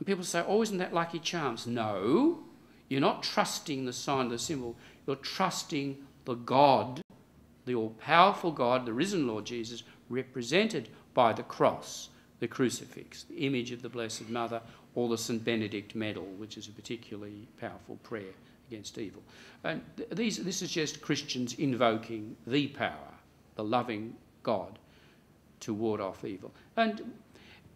And people say, oh, isn't that lucky charms? No, you're not trusting the sign, the symbol. You're trusting the God, the all powerful God, the risen Lord Jesus, represented by the cross, the crucifix, the image of the Blessed Mother, or the St. Benedict medal, which is a particularly powerful prayer against evil. And th- these, this is just Christians invoking the power, the loving God, to ward off evil. And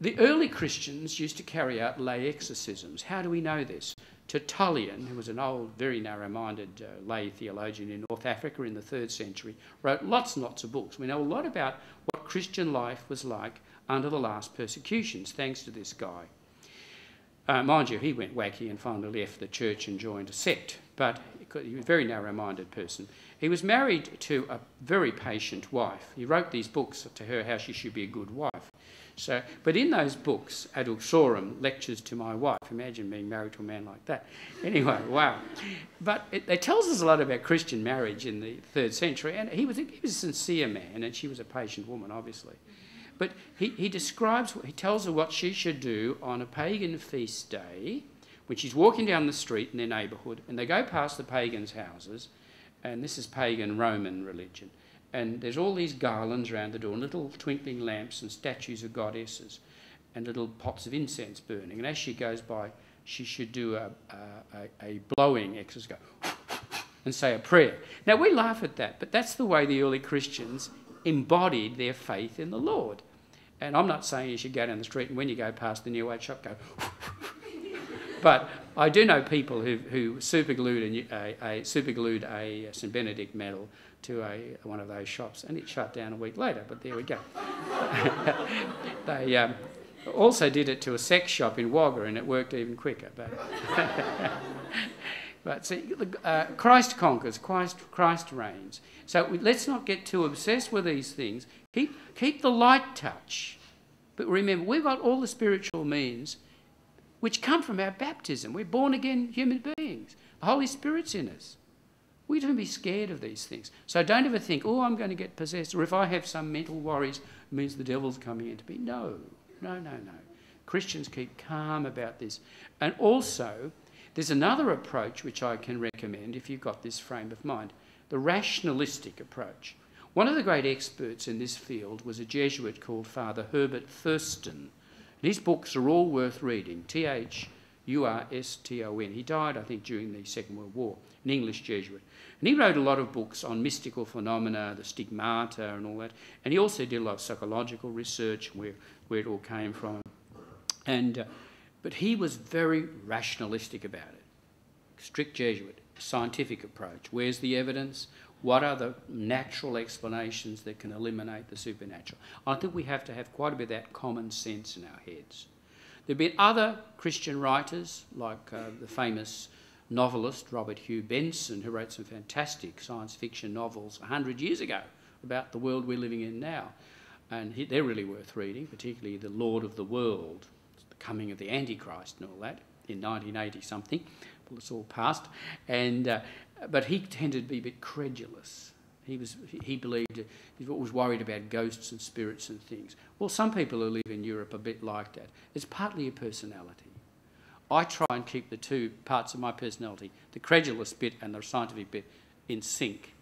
the early Christians used to carry out lay exorcisms. How do we know this? Tertullian, who was an old, very narrow minded uh, lay theologian in North Africa in the third century, wrote lots and lots of books. We know a lot about what Christian life was like under the last persecutions, thanks to this guy. Uh, mind you, he went wacky and finally left the church and joined a sect, but he was a very narrow minded person. He was married to a very patient wife. He wrote these books to her how she should be a good wife. So, but in those books, Ad Uxorem, lectures to my wife. Imagine being married to a man like that. Anyway, wow. But it, it, tells us a lot about Christian marriage in the third century. And he was, he was a sincere man, and she was a patient woman, obviously. But he, he describes, he tells her what she should do on a pagan feast day when she's walking down the street in their neighbourhood and they go past the pagans' houses, and this is pagan Roman religion, and there's all these garlands around the door, and little twinkling lamps and statues of goddesses, and little pots of incense burning. And as she goes by, she should do a, a, a blowing exercise, go and say a prayer. Now we laugh at that, but that's the way the early Christians embodied their faith in the Lord. And I'm not saying you should go down the street and when you go past the New Age shop, go. But I do know people who, who superglued a, a, a superglued a St Benedict medal to a, one of those shops, and it shut down a week later. But there we go. they um, also did it to a sex shop in Wagga, and it worked even quicker. But but see, uh, Christ conquers, Christ, Christ reigns. So let's not get too obsessed with these things. Keep, keep the light touch. But remember, we've got all the spiritual means which come from our baptism. We're born again human beings. The Holy Spirit's in us. We don't be scared of these things. So don't ever think, oh, I'm going to get possessed, or if I have some mental worries, it means the devil's coming into me. No, no, no, no. Christians keep calm about this. And also, there's another approach which I can recommend if you've got this frame of mind the rationalistic approach. One of the great experts in this field was a Jesuit called Father Herbert Thurston. His books are all worth reading. T H U R S T O N. He died, I think, during the Second World War, an English Jesuit. And he wrote a lot of books on mystical phenomena, the stigmata, and all that. And he also did a lot of psychological research, where, where it all came from. And, uh, but he was very rationalistic about it. Strict Jesuit, scientific approach. Where's the evidence? What are the natural explanations that can eliminate the supernatural? I think we have to have quite a bit of that common sense in our heads. There have been other Christian writers, like uh, the famous novelist Robert Hugh Benson, who wrote some fantastic science fiction novels 100 years ago about the world we're living in now. And he, they're really worth reading, particularly The Lord of the World, the coming of the Antichrist and all that in 1980 something. Well, it's all past. And, uh, but he tended to be a bit credulous. He, was, he believed, he was worried about ghosts and spirits and things. Well, some people who live in Europe are a bit like that. It's partly a personality. I try and keep the two parts of my personality, the credulous bit and the scientific bit, in sync.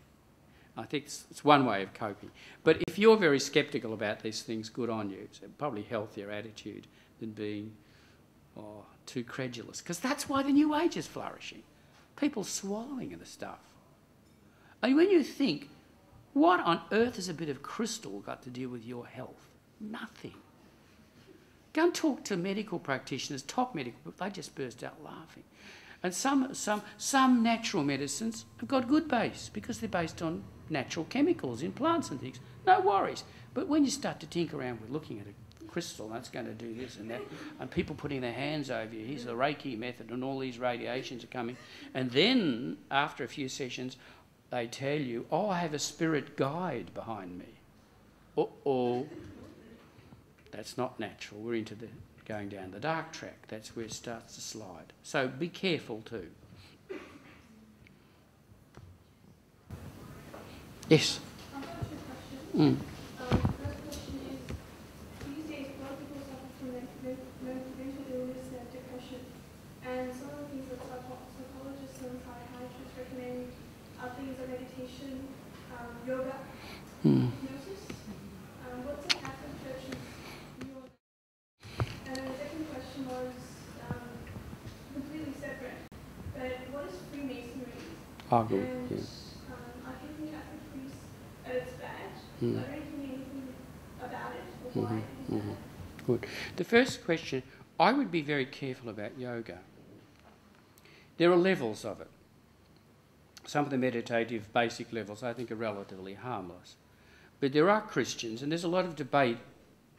I think it's, it's one way of coping. But if you're very sceptical about these things, good on you. It's a probably healthier attitude than being oh, too credulous. Because that's why the New Age is flourishing. People swallowing the stuff. I mean, when you think, what on earth has a bit of crystal got to do with your health? Nothing. Go and talk to medical practitioners, top medical, they just burst out laughing. And some, some, some natural medicines have got good base because they're based on natural chemicals in plants and things. No worries. But when you start to tinker around with looking at a crystal, that's going to do this and that, and people putting their hands over you, here's the Reiki method, and all these radiations are coming. And then, after a few sessions, they tell you, oh, I have a spirit guide behind me. Uh oh. That's not natural. We're into the going down the dark track. That's where it starts to slide. So be careful too. Yes. Mm. meditation, um, yoga, Hmm. hypnosis. Um, what's the Catholic Church's view on that? And then the second question was um, completely separate, but what is Freemasonry? Ah, good. And Yeah. um, I think Catholic priests, it's bad. Hmm. I don't think anything about it or why it's mhm. Good. The first question, I would be very careful about yoga. There are levels of it. Some of the meditative basic levels I think are relatively harmless. But there are Christians, and there's a lot of debate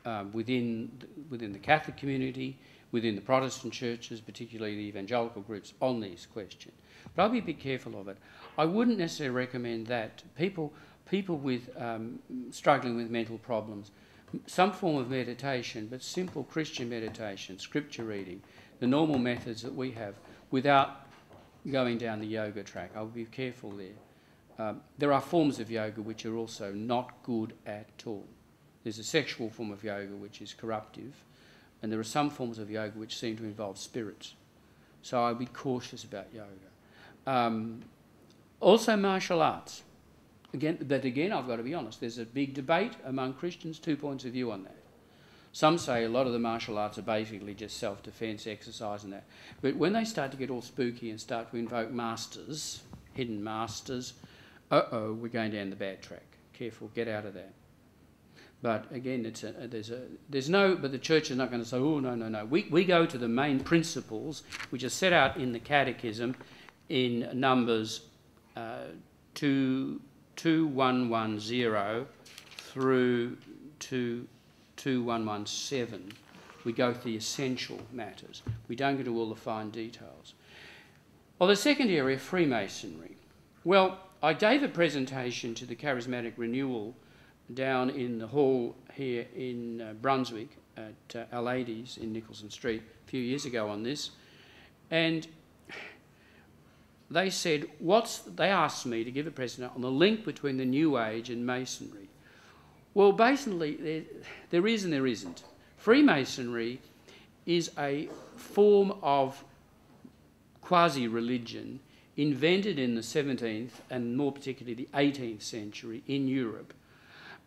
um, within, th- within the Catholic community, within the Protestant churches, particularly the evangelical groups, on these questions. But I'll be a bit careful of it. I wouldn't necessarily recommend that. People, people with um, struggling with mental problems, some form of meditation, but simple Christian meditation, scripture reading, the normal methods that we have, without going down the yoga track. I would be careful there. Um, there are forms of yoga which are also not good at all. There's a sexual form of yoga which is corruptive, and there are some forms of yoga which seem to involve spirits. So I'd be cautious about yoga. Um, also, martial arts. Again, but again, I've got to be honest. There's a big debate among Christians, two points of view on that. Some say a lot of the martial arts are basically just self-defense exercise and that. But when they start to get all spooky and start to invoke masters, hidden masters, uh-oh, we're going down the bad track. Careful, get out of that. But again, it's a, there's a there's no. But the church is not going to say, oh no no no. We we go to the main principles which are set out in the Catechism, in Numbers, uh, two two one one zero through to two one one seven. We go to the essential matters. We don't go to all the fine details. Well, the second area, Freemasonry. Well, I gave a presentation to the Charismatic Renewal down in the hall here in uh, Brunswick at uh, Our Ladies in Nicholson Street a few years ago on this, and they said, "What's?" They asked me to give a presentation on the link between the New Age and Masonry. Well, basically, there, there is and there isn't. Freemasonry is a form of quasi religion invented in the 17th and more particularly the 18th century in Europe.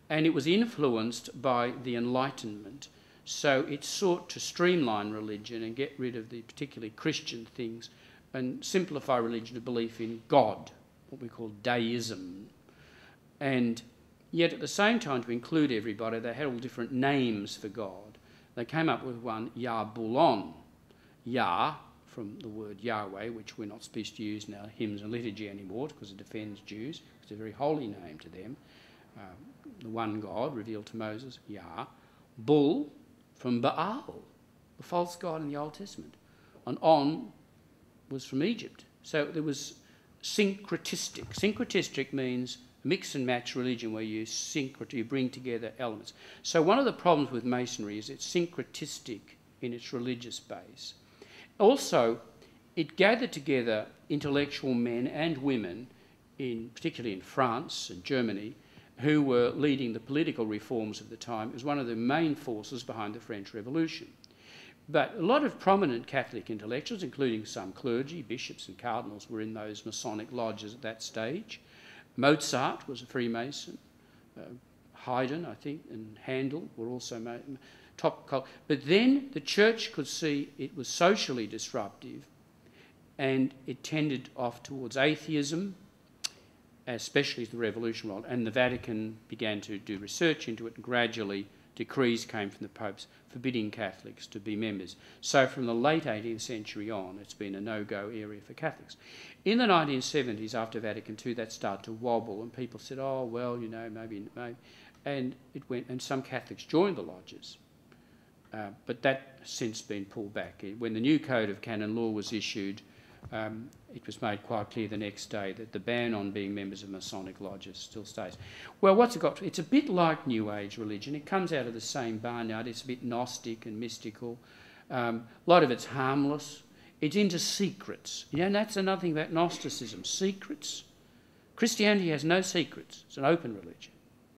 And it was influenced by the Enlightenment. So it sought to streamline religion and get rid of the particularly Christian things and simplify religion to belief in God, what we call deism. And yet at the same time, to include everybody, they had all different names for God. They came up with one, Yahbulon. Yah, from the word Yahweh, which we're not supposed to use in our hymns and liturgy anymore because it offends Jews. It's a very holy name to them. Uh, the one God revealed to Moses, Yah. Bull, from Baal, the false god in the Old Testament. And On was from Egypt. So there was syncretistic. Syncretistic means mix and match religion where you syncret, you bring together elements. So one of the problems with Masonry is it's syncretistic in its religious base. Also, it gathered together intellectual men and women, in, particularly in France and Germany, who were leading the political reforms of the time. It was one of the main forces behind the French Revolution. But a lot of prominent Catholic intellectuals, including some clergy, bishops, and cardinals, were in those Masonic lodges at that stage. Mozart was a Freemason. Uh, Haydn, I think, and Handel were also top. cult. But then the church could see it was socially disruptive and it tended off towards atheism, especially as the revolution rolled. And the Vatican began to do research into it and gradually decrees came from the popes forbidding Catholics to be members. So from the late 18th century on, it's been a no-go area for Catholics. In the 1970s, after Vatican II, that started to wobble, and people said, "Oh, well, you know, maybe, maybe," and it went. And some Catholics joined the lodges, uh, but that since been pulled back. When the new Code of Canon Law was issued, um, it was made quite clear the next day that the ban on being members of Masonic lodges still stays. Well, what's it got? It's a bit like New Age religion. It comes out of the same barnyard. It's a bit Gnostic and mystical. Um, a lot of it's harmless. It's into secrets. You know, and that's another thing about Gnosticism secrets. Christianity has no secrets, it's an open religion.